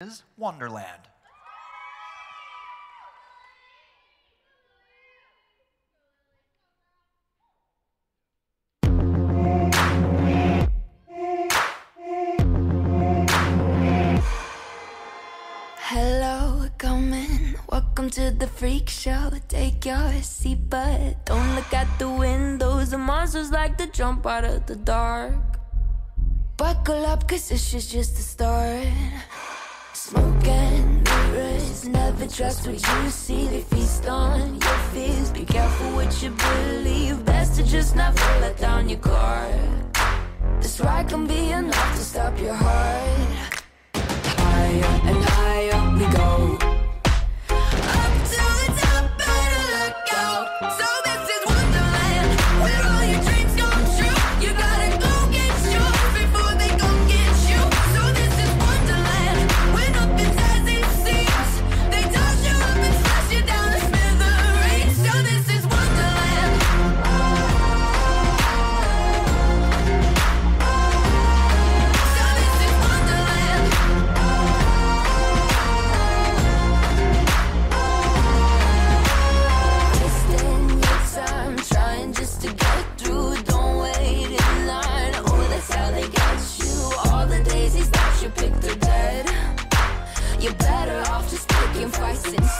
is Wonderland. Hello, come in. Welcome to the freak show. Take your seat, but don't look at the windows. The monsters like to jump out of the dark. Buckle up, cause this is just the start. Smoke and mirrors, never trust what you see. They feast on your fears. Be careful what you believe. Best to just never let down your guard. This ride can be enough to stop your heart. Higher and higher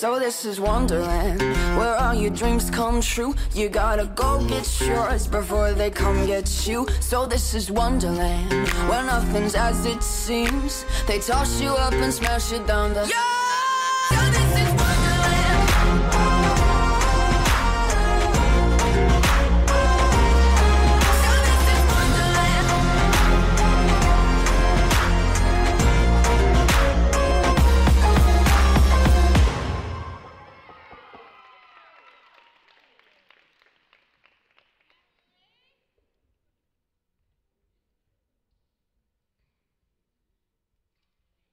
So this is Wonderland, where all your dreams come true. You gotta go get yours before they come get you. So this is Wonderland, where nothing's as it seems. They toss you up and smash you down to.